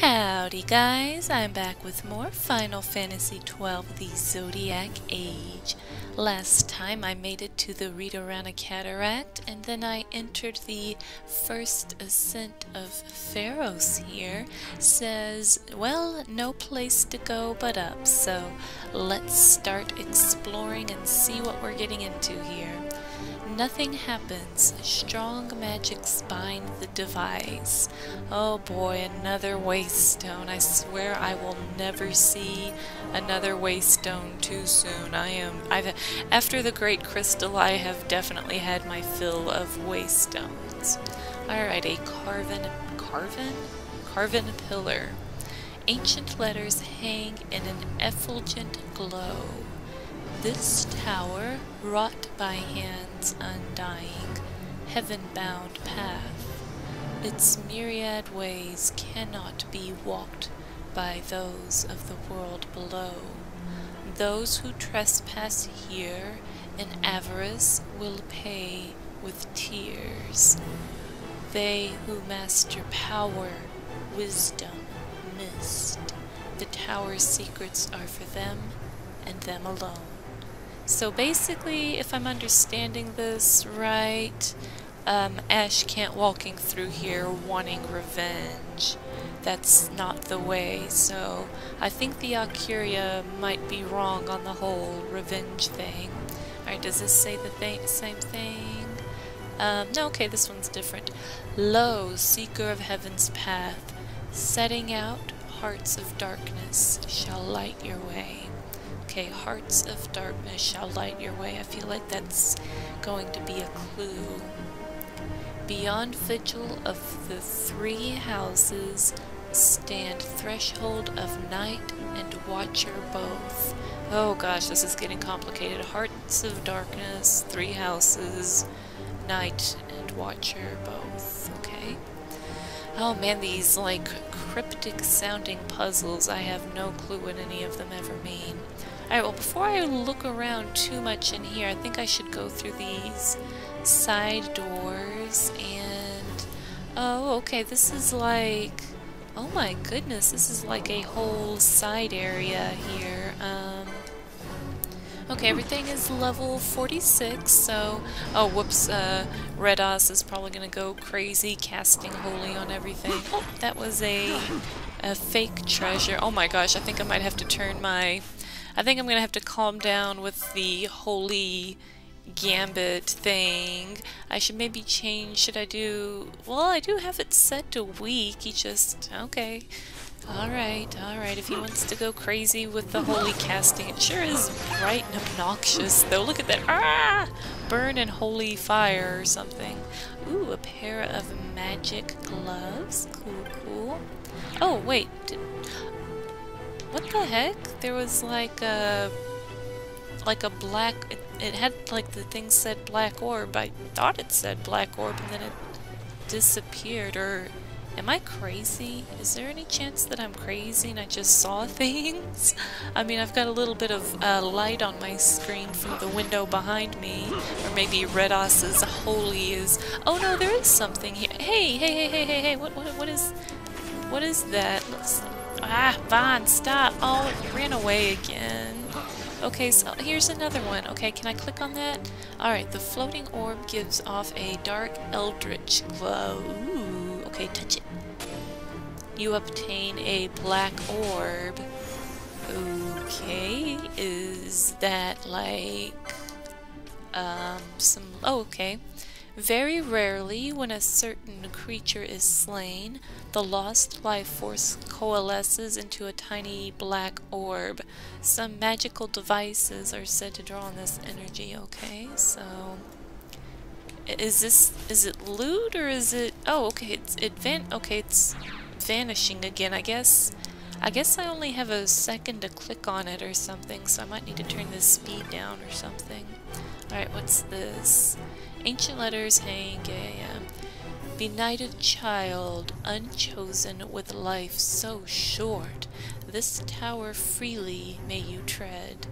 Howdy guys, I'm back with more Final Fantasy XII The Zodiac Age. Last time I made it to the Ridorana Cataract and then I entered the first ascent of Pharos here. Says, well, no place to go but up, so let's start exploring and see what we're getting into here. Nothing happens. Strong magics bind the device. Oh boy, another waystone. I swear I will never see another waystone too soon. I am I've after the great crystal I have definitely had my fill of waystones. Alright, a carven carven? Carven pillar. Ancient letters hang in an effulgent glow. This tower, wrought by hands undying, heaven-bound path, its myriad ways cannot be walked by those of the world below. Those who trespass here in avarice will pay with tears. They who master power, wisdom, mist, the tower's secrets are for them and them alone. So basically, if I'm understanding this right, um, Ashe can't walking through here wanting revenge. That's not the way, so I think the Occuria might be wrong on the whole revenge thing. Alright, does this say the th same thing? Um, no, okay, this one's different. Lo, seeker of heaven's path, setting out hearts of darkness shall light your way. Okay, hearts of darkness shall light your way. I feel like that's going to be a clue. Beyond vigil of the three houses stand threshold of night and watcher both. Oh gosh, this is getting complicated. Hearts of darkness, three houses, night and watcher both. Okay. Oh man, these like cryptic sounding puzzles, I have no clue what any of them ever mean. Alright, well before I look around too much in here, I think I should go through these side doors and... Oh, okay, this is like... Oh my goodness, this is like a whole side area here. Um, okay, everything is level 46, so... Oh, whoops, uh, Reddas is probably gonna go crazy casting holy on everything. Oh, that was a, a fake treasure. Oh my gosh, I think I might have to turn my I think I'm going to have to calm down with the holy gambit thing. I should maybe change, should I do, well I do have it set to weak, he just, okay. Alright, alright, if he wants to go crazy with the holy casting, it sure is bright and obnoxious though. Look at that, ah! Burn and holy fire or something. Ooh, a pair of magic gloves, cool, cool. Oh, wait, did, what the heck? There was like a... Like a black... It, it had like the thing said black orb. I thought it said black orb and then it disappeared. Or am I crazy? Is there any chance that I'm crazy and I just saw things? I mean, I've got a little bit of uh, light on my screen from the window behind me. Or maybe Reddas's is holy is... Oh no, there is something here. Hey, hey, hey, hey, hey, hey, what, what, what is... What is that? Ah, Vaan, stop. Oh, it ran away again. Okay, so here's another one. Okay, can I click on that? Alright, the floating orb gives off a dark eldritch glow. Ooh, okay, touch it. You obtain a black orb. Okay, is that like... Um, some... Oh, okay. Very rarely, when a certain creature is slain, the lost life force coalesces into a tiny black orb. Some magical devices are said to draw on this energy, okay? So... Is this... is it loot or is it... Oh, okay, it's... It van okay, it's vanishing again, I guess... I guess I only have a second to click on it or something, so I might need to turn the speed down or something. Alright, what's this? Ancient letters hang a um, benighted child, unchosen with life so short, this tower freely may you tread.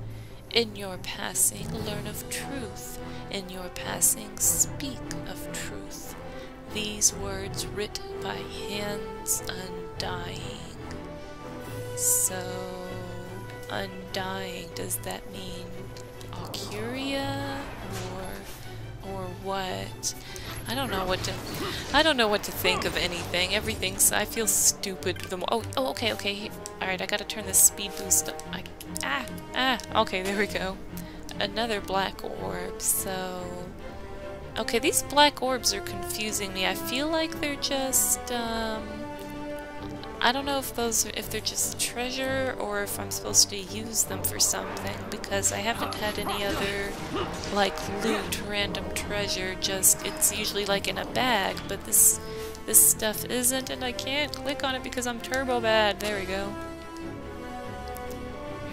In your passing learn of truth, in your passing speak of truth. These words writ by hands undying. So, undying, does that mean Occuria or what? I don't know what to I don't know what to think of anything. Everything's I feel stupid the more Oh, oh okay, okay. All right, I got to turn the speed boost up. I, ah, ah. Okay, there we go. Another black orb. So Okay, these black orbs are confusing me. I feel like they're just um I don't know if those if they're just treasure or if I'm supposed to use them for something because I haven't had any other like loot random treasure just it's usually like in a bag but this this stuff isn't and I can't click on it because I'm turbo bad. There we go.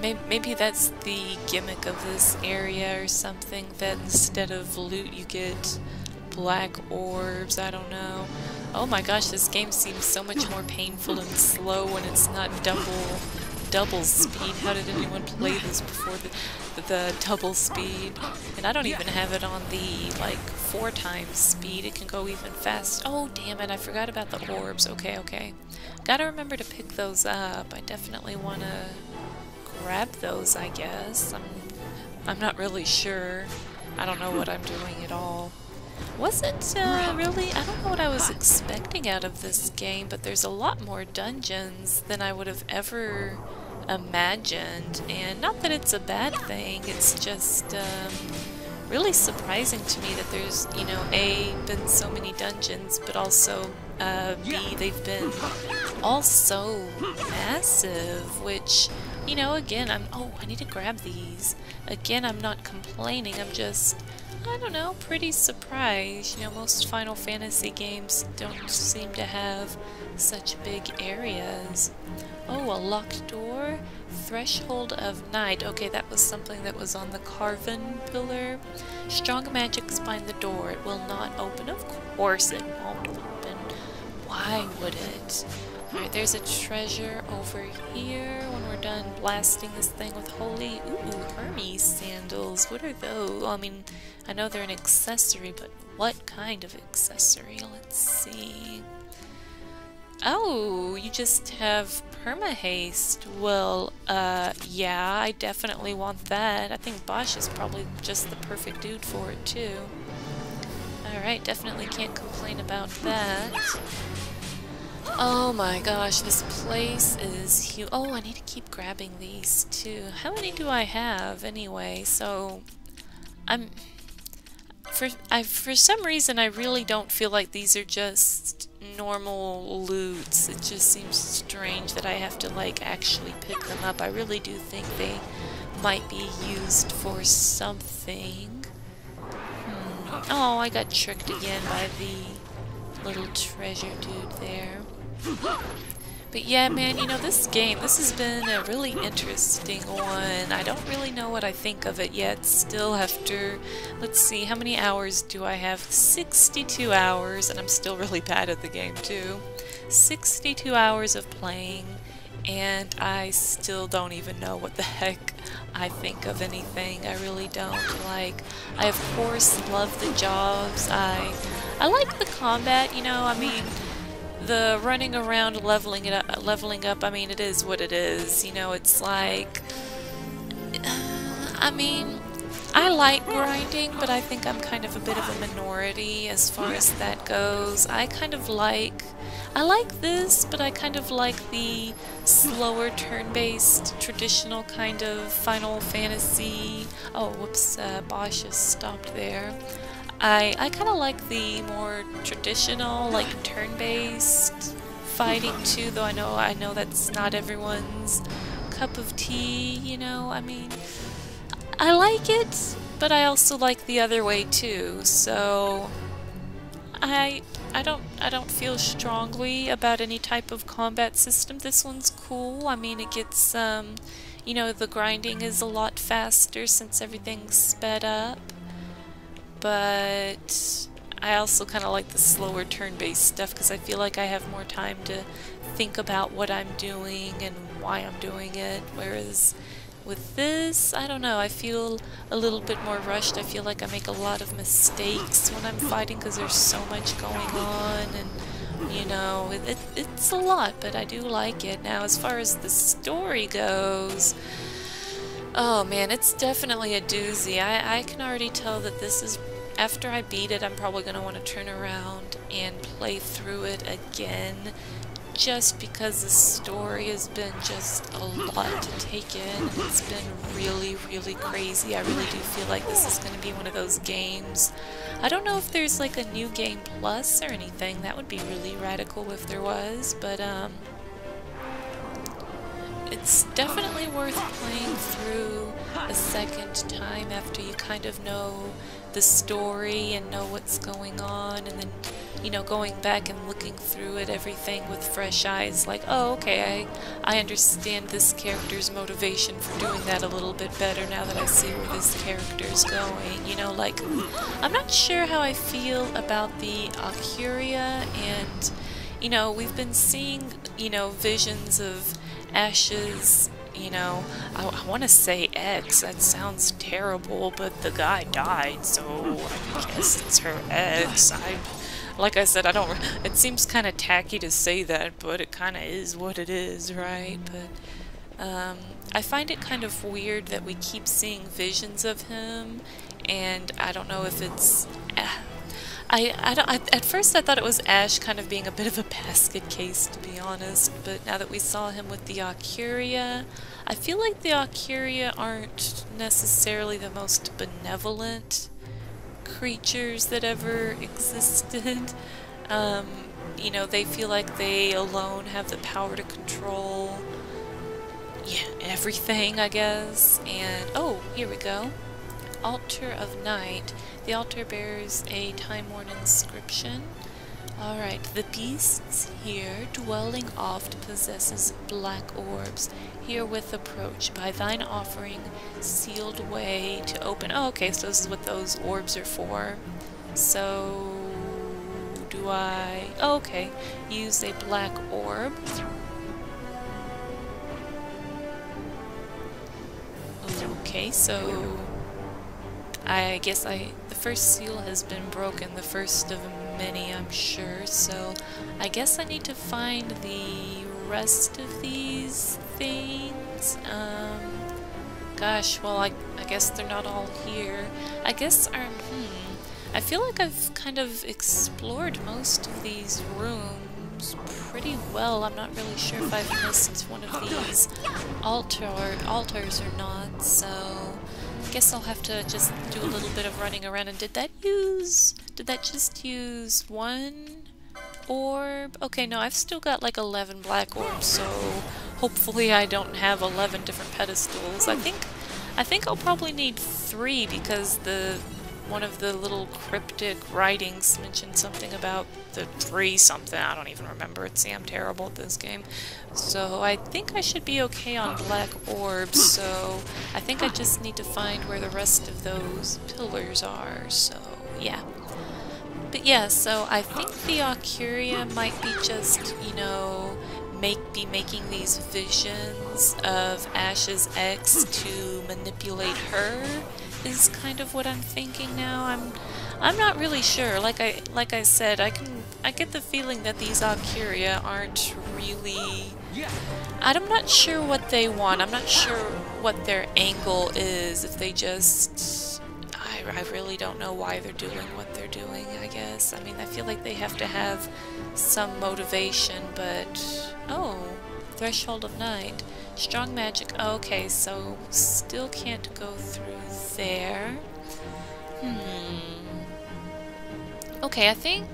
Maybe, maybe that's the gimmick of this area or something that instead of loot you get black orbs I don't know Oh my gosh, this game seems so much more painful and slow when it's not double double speed. How did anyone play this before the, the, double speed? And I don't even have it on the, like, four times speed. It can go even fast. Oh, damn it, I forgot about the orbs. Okay, okay. Gotta remember to pick those up. I definitely want to grab those, I guess. I'm, I'm not really sure. I don't know what I'm doing at all. Wasn't uh, really, I don't know what I was expecting out of this game, but there's a lot more dungeons than I would have ever imagined. And not that it's a bad thing, it's just um, really surprising to me that there's, you know, A, been so many dungeons, but also uh, B, they've been all so massive, which, you know, again, I'm, oh, I need to grab these. Again, I'm not complaining, I'm just I don't know, pretty surprised. You know, most Final Fantasy games don't seem to have such big areas. Oh, a locked door? Threshold of Night. Okay, that was something that was on the carven pillar. Strong magics bind the door. It will not open. Of course it won't open. Why would it? Alright, there's a treasure over here when we're done blasting this thing with holy... Ooh, Hermes sandals. What are those? Well, I mean, I know they're an accessory, but what kind of accessory? Let's see. Oh, you just have perma-haste. Well, uh, yeah, I definitely want that. I think Basch is probably just the perfect dude for it, too. Alright, definitely can't complain about that. Oh my gosh, this place is huge. Oh, I need to keep grabbing these too. How many do I have anyway? So, I'm... For, I, for some reason, I really don't feel like these are just normal loots. It just seems strange that I have to, like, actually pick them up. I really do think they might be used for something. Hmm. Oh, I got tricked again by the little treasure dude there. But yeah, man, you know, this game, this has been a really interesting one. I don't really know what I think of it yet, still after, let's see, how many hours do I have? 62 hours, and I'm still really bad at the game, too. 62 hours of playing, and I still don't even know what the heck I think of anything. I really don't. Like, I of course love the jobs. I, I like the combat, you know, I mean the running around leveling it up, leveling up, I mean, it is what it is. You know, it's like, I mean, I like grinding, but I think I'm kind of a bit of a minority as far as that goes. I kind of like, I like this, but I kind of like the slower turn-based, traditional kind of Final Fantasy. Oh, whoops, uh, Basch has stopped there. I, I kind of like the more traditional, like turn-based fighting too, though I know I know that's not everyone's cup of tea, you know, I mean, I like it, but I also like the other way too, so I I don't I don't feel strongly about any type of combat system. This one's cool. I mean, it gets um, you know, the grinding is a lot faster since everything's sped up but I also kind of like the slower turn-based stuff because I feel like I have more time to think about what I'm doing and why I'm doing it, whereas with this, I don't know, I feel a little bit more rushed. I feel like I make a lot of mistakes when I'm fighting because there's so much going on and You know, it, it, it's a lot, but I do like it. Now, as far as the story goes, oh man, it's definitely a doozy. I, I can already tell that this is, after I beat it, I'm probably going to want to turn around and play through it again just because the story has been just a lot to take in. It's been really, really crazy. I really do feel like this is going to be one of those games. I don't know if there's like a new game plus or anything. That would be really radical if there was, but um, it's definitely worth playing through a second time after you kind of know the story and know what's going on and then you know going back and looking through it everything with fresh eyes like oh okay I I understand this character's motivation for doing that a little bit better now that I see where this character's going you know like I'm not sure how I feel about the Occuria and you know we've been seeing you know visions of Ashe's you know, I, I want to say X. That sounds terrible, but the guy died, so I guess it's her ex. I, like I said, I don't. It seems kind of tacky to say that, but it kind of is what it is, right? But um, I find it kind of weird that we keep seeing visions of him, and I don't know if it's. Uh, I, I, I, at first I thought it was Ashe kind of being a bit of a basket case, to be honest, but now that we saw him with the Occuria, I feel like the Occuria aren't necessarily the most benevolent creatures that ever existed. Um, you know, they feel like they alone have the power to control yeah, everything, I guess. And, oh, here we go. Altar of Night. The altar bears a time-worn inscription. Alright, the beasts here, dwelling oft, possesses black orbs. Herewith approach, by thine offering, sealed way to open. Oh, okay, so this is what those orbs are for. So, do I... Oh, okay, use a black orb. Okay, so I guess I the first seal has been broken, the first of many I'm sure, so I guess I need to find the rest of these things. Um, gosh, well I, I guess they're not all here. I guess, um, hmm, I feel like I've kind of explored most of these rooms pretty well. I'm not really sure if I've missed one of these altar altars or not, so guess I'll have to just do a little bit of running around. And did that use... Did that just use one orb? Okay, no, I've still got like 11 black orbs, so hopefully I don't have 11 different pedestals. I hmm. think... I think I'll probably need three because the one of the little cryptic writings mentioned something about the three something. I don't even remember it. See, I'm terrible at this game. So I think I should be okay on black orbs, so I think I just need to find where the rest of those pillars are, so yeah. But yeah, so I think the Occuria might be just, you know, make be making these visions of Ashe's ex to manipulate her is kind of what I'm thinking now. I'm I'm not really sure. Like I like I said, I can I get the feeling that these Occuria aren't really I'm not sure what they want. I'm not sure what their angle is. If they just I, I really don't know why they're doing what they're doing, I guess. I mean, I feel like they have to have some motivation, but... Oh, Threshold of Night. Strong magic. Okay, so still can't go through there. Hmm. Okay, I think...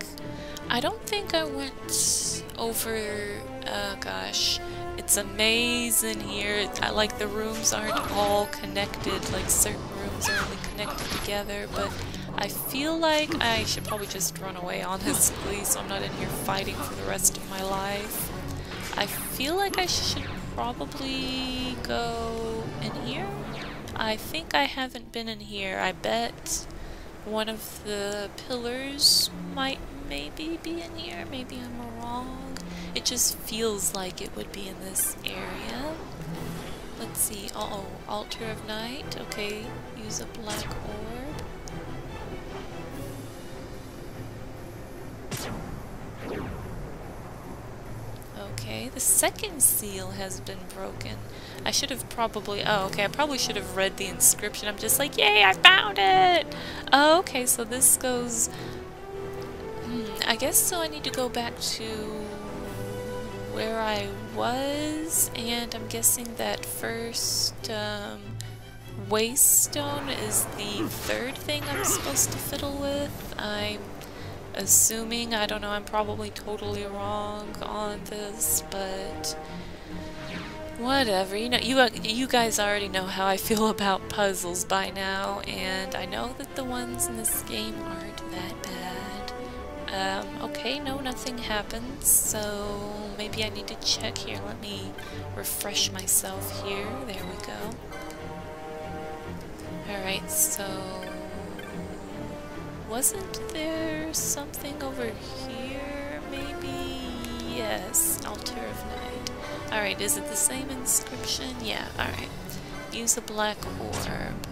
I don't think I went over... Oh, gosh. It's amazing here. I like the rooms aren't all connected, like certain rooms are only connected together, but I feel like I should probably just run away honestly so I'm not in here fighting for the rest of my life. I feel like I should probably go in here? I think I haven't been in here. I bet one of the pillars might maybe be in here. Maybe I'm wrong. It just feels like it would be in this area. Let's see. Uh oh, Altar of Night. Okay, use a black orb. The second seal has been broken. I should have probably... Oh, okay, I probably should have read the inscription. I'm just like, yay, I found it! Oh, okay, so this goes... Hmm, I guess so I need to go back to where I was, and I'm guessing that first um, waystone is the third thing I'm supposed to fiddle with. I'm assuming, I don't know, I'm probably totally wrong on this, but whatever. You know, you you guys already know how I feel about puzzles by now, and I know that the ones in this game aren't that bad. Um, okay, no, nothing happens, so maybe I need to check here. Let me refresh myself here. There we go. Alright, so wasn't there something over here, maybe? Yes, Altar of Night. Alright, is it the same inscription? Yeah, alright. Use a black orb.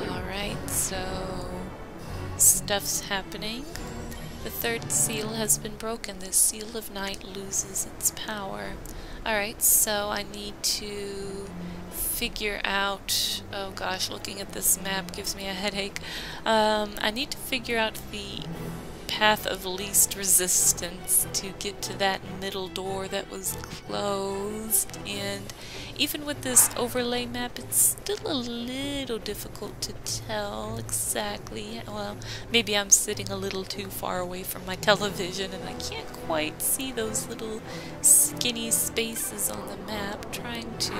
Alright, so... Stuff's happening. The third seal has been broken. The Seal of Night loses its power. Alright, so I need to figure out... Oh gosh, looking at this map gives me a headache. Um, I need to figure out the path of least resistance to get to that middle door that was closed. And even with this overlay map, it's still a little difficult to tell exactly. Well, maybe I'm sitting a little too far away from my television and I can't quite see those little skinny spaces on the map trying to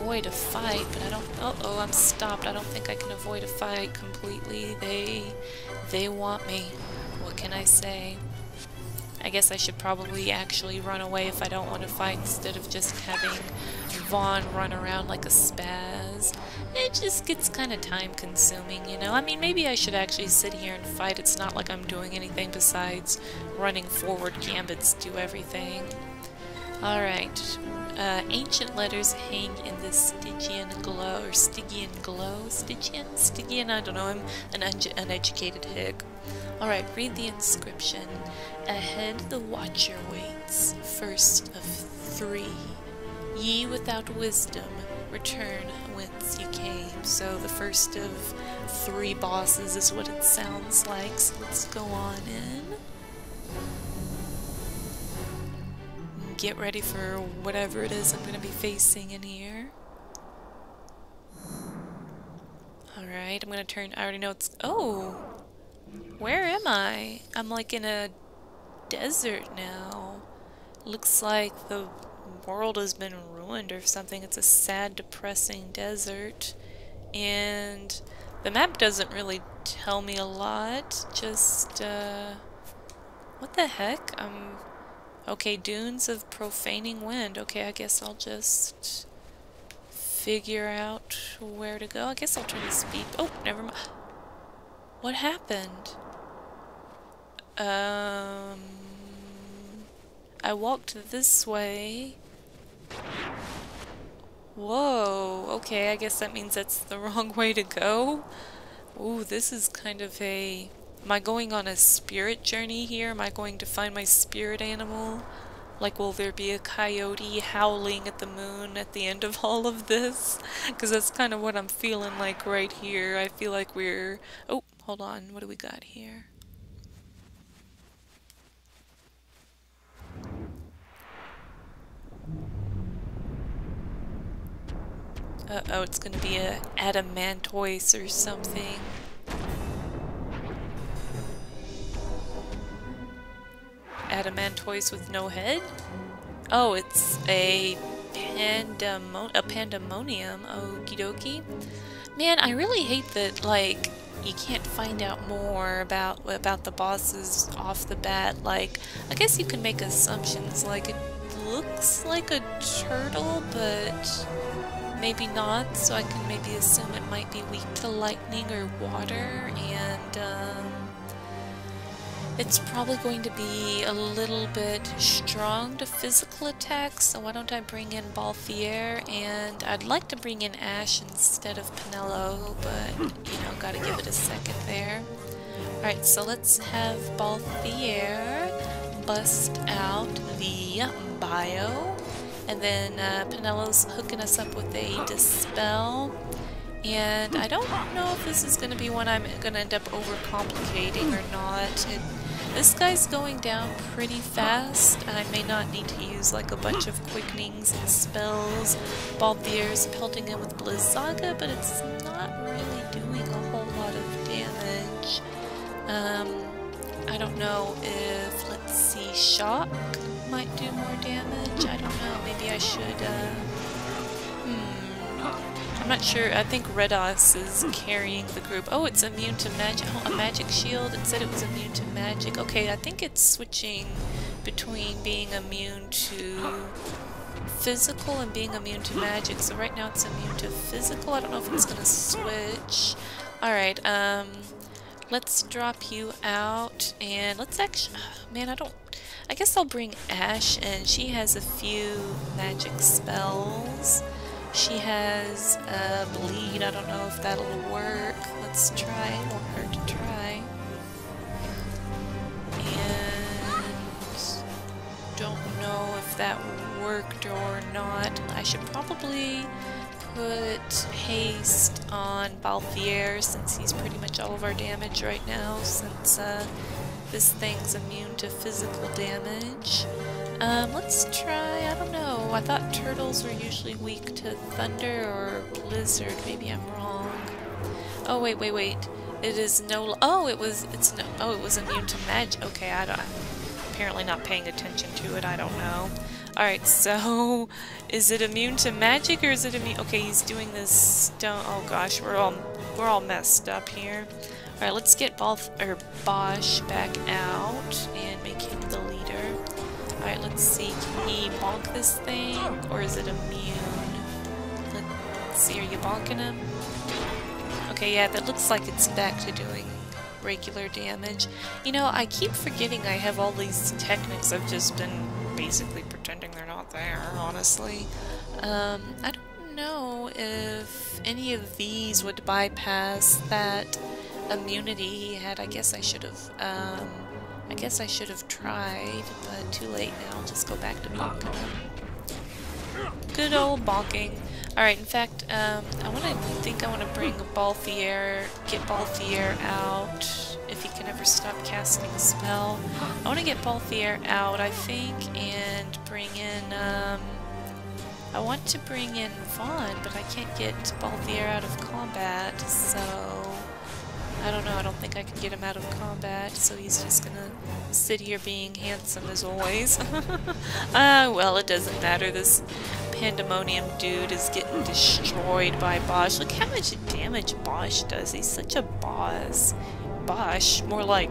avoid a fight, but I don't... Uh oh I'm stopped. I don't think I can avoid a fight completely. They... they want me. What can I say? I guess I should probably actually run away if I don't want to fight instead of just having Vaan run around like a spaz. It just gets kind of time consuming, you know? I mean, maybe I should actually sit here and fight. It's not like I'm doing anything besides running forward gambits do everything. Alright, uh, ancient letters hang in the Stygian glow, or Stygian glow? Stygian? Stygian? I don't know, I'm an un uneducated hick. Alright, read the inscription. Ahead the watcher waits, first of three. Ye without wisdom, return whence you came. So the first of three bosses is what it sounds like, so let's go on in. Get ready for whatever it is I'm going to be facing in here. Alright, I'm going to turn... I already know it's... Oh! Where am I? I'm like in a desert now. Looks like the world has been ruined or something. It's a sad, depressing desert. And the map doesn't really tell me a lot. Just, uh... What the heck? I'm Okay, dunes of profaning wind. Okay, I guess I'll just figure out where to go. I guess I'll turn the speed. Oh, never mind. What happened? Um, I walked this way. Whoa, okay, I guess that means that's the wrong way to go. Ooh, this is kind of a Am I going on a spirit journey here? Am I going to find my spirit animal? Like, will there be a coyote howling at the moon at the end of all of this? Because that's kind of what I'm feeling like right here. I feel like we're... Oh, hold on. What do we got here? Uh-oh, it's gonna be a adamantoise or something. Adamantoise with no head? Oh, it's a pandemon a pandaemonium. Okie dokie. Man, I really hate that, like, you can't find out more about about the bosses off the bat. Like, I guess you can make assumptions. Like, it looks like a turtle, but maybe not. So I can maybe assume it might be weak to lightning or water, and, um, it's probably going to be a little bit strong to physical attacks, so why don't I bring in Balthier, and I'd like to bring in Ashe instead of Penelo, but, you know, gotta give it a second there. Alright, so let's have Balthier bust out the bio. And then uh, Penelo's hooking us up with a Dispel. And I don't know if this is going to be one I'm going to end up overcomplicating or not. It, this guy's going down pretty fast. And I may not need to use like a bunch of quickenings and spells. Balthier's pelting him with Blizzaga, but it's not really doing a whole lot of damage. Um, I don't know if, let's see, Shock might do more damage. I don't know. Maybe I should, uh, not sure. I think Reddas is carrying the group. Oh, it's immune to magic. Oh, a magic shield. It said it was immune to magic. Okay, I think it's switching between being immune to physical and being immune to magic. So right now it's immune to physical. I don't know if it's going to switch. Alright, um, let's drop you out and let's actually, man, I don't, I guess I'll bring Ashe and she has a few magic spells. She has a bleed, I don't know if that'll work. Let's try, it won't hurt to try. And don't know if that worked or not. I should probably put haste on Balthier since he's pretty much all of our damage right now since uh, this thing's immune to physical damage. Um, let's try, I don't know, I thought turtles were usually weak to thunder or blizzard, maybe I'm wrong. Oh wait, wait, wait, it is no, oh it was, it's no, oh it was immune to magic, okay, I don't, apparently not paying attention to it, I don't know. Alright, so is it immune to magic or is it immune? Okay, he's doing this stone. Oh gosh, we're all we're all messed up here. Alright, let's get Balth or Basch back out and make him the leader. Alright, let's see. Can he bonk this thing or is it immune? Let's see, are you bonking him? Okay, yeah, that looks like it's back to doing regular damage. You know, I keep forgetting I have all these techniques I've just been basically pretending they're not there, honestly. Um, I don't know if any of these would bypass that immunity he had. I guess I should have, um, I guess I should have tried, but too late now. I'll just go back to bonking. Good old bonking. Alright, in fact, um, I want to think I want to bring Balthier, get Balthier out if he can ever stop casting a spell. I want to get Balthier out, I think, and bring in, um, I want to bring in Vaan, but I can't get Balthier out of combat, so I don't know, I don't think I can get him out of combat, so he's just gonna sit here being handsome as always. Ah, uh, well, it doesn't matter, this Pandaemonium dude is getting destroyed by Basch. Look how much damage Basch does, he's such a boss. Basch, more like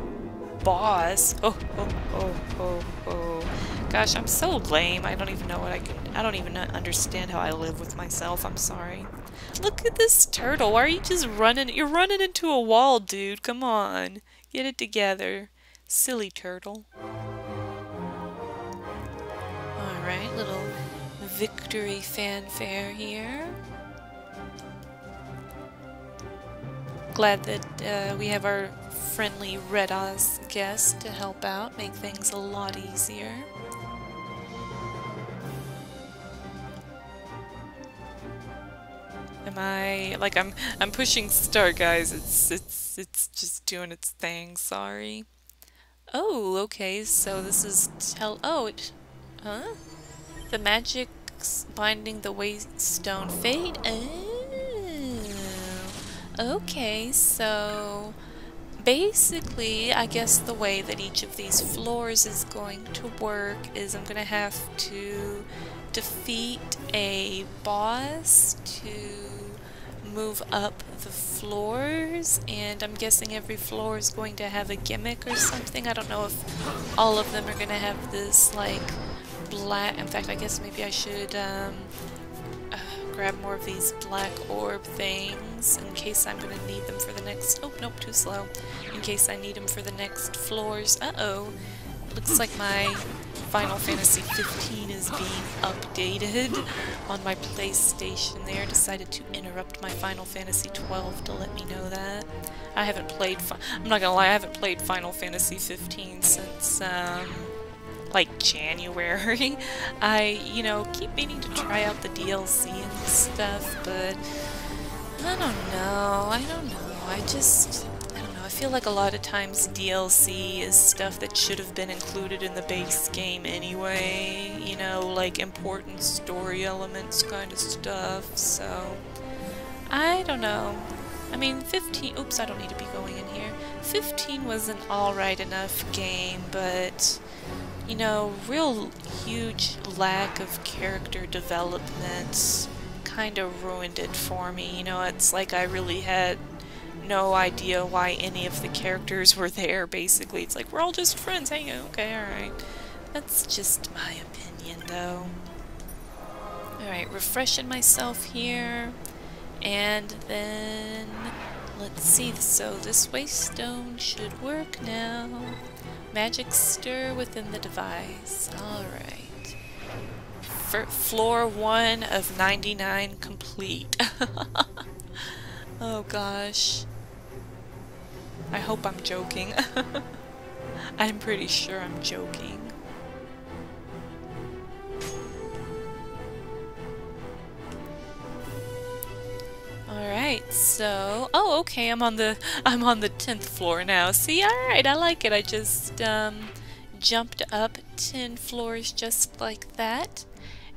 boss. Oh, oh, oh, oh, oh. Gosh, I'm so lame. I don't even know what I can. I don't even understand how I live with myself. I'm sorry. Look at this turtle. Why are you just running? You're running into a wall, dude. Come on. Get it together. Silly turtle. Alright, little victory fanfare here. Glad that uh, we have our friendly Reddas guest to help out, make things a lot easier. I like I'm I'm pushing start guys, it's it's it's just doing its thing, sorry. Oh, okay, so this is tell oh it huh? The magic's binding the waystone fate? Oh okay, so basically, I guess the way that each of these floors is going to work is I'm going to have to defeat a boss to move up the floors and I'm guessing every floor is going to have a gimmick or something. I don't know if all of them are going to have this like black, in fact I guess maybe I should um, grab more of these black orb things in case I'm going to need them for the next... Oh, nope, too slow. In case I need them for the next floors. Uh-oh. Looks like my Final Fantasy 15 is being updated on my PlayStation there. Decided to interrupt my Final Fantasy 12 to let me know that. I haven't played, I'm not gonna lie, I haven't played Final Fantasy 15 since, um, like January. I, you know, keep meaning to try out the DLC and stuff, but I don't know. I don't know. I just feel like a lot of times DLC is stuff that should have been included in the base game anyway, you know, like important story elements kind of stuff, so... I don't know. I mean, 15... Oops, I don't need to be going in here. 15 was an alright enough game, but... You know, real huge lack of character development kind of ruined it for me. You know, it's like I really had no idea why any of the characters were there, basically. It's like, we're all just friends hanging Okay, alright. That's just my opinion, though. Alright, refreshing myself here. And then... Let's see, so this waystone should work now. Magic stir within the device. Alright. Floor 1 of 99 complete. oh gosh. I hope I'm joking. I'm pretty sure I'm joking. Alright, so... Oh, okay, I'm on the I'm on the 10th floor now. See, alright, I like it. I just, um, jumped up 10 floors just like that.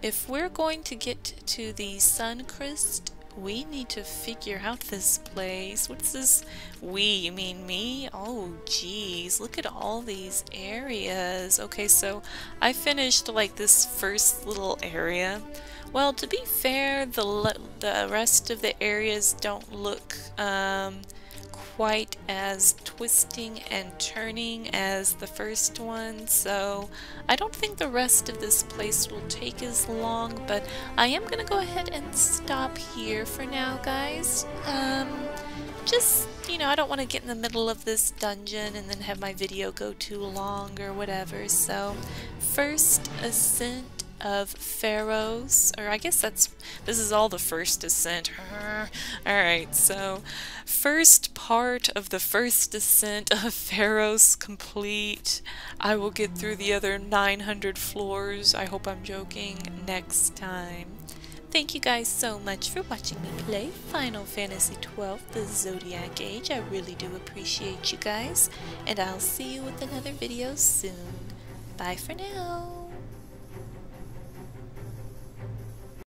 If we're going to get to the Sun Suncrest we need to figure out this place. What's this? We, you mean me? Oh, geez, look at all these areas. Okay, so I finished like this first little area. Well, to be fair, the the rest of the areas don't look um, quite as twisting and turning as the first one, so I don't think the rest of this place will take as long, but I am going to go ahead and stop here for now, guys. Um, just, you know, I don't want to get in the middle of this dungeon and then have my video go too long or whatever, so first ascent of Pharos, or I guess that's, this is all the first descent. Uh, Alright, so first part of the first descent of Pharos complete. I will get through the other 900 floors, I hope I'm joking, next time. Thank you guys so much for watching me play Final Fantasy XII The Zodiac Age. I really do appreciate you guys, and I'll see you with another video soon. Bye for now.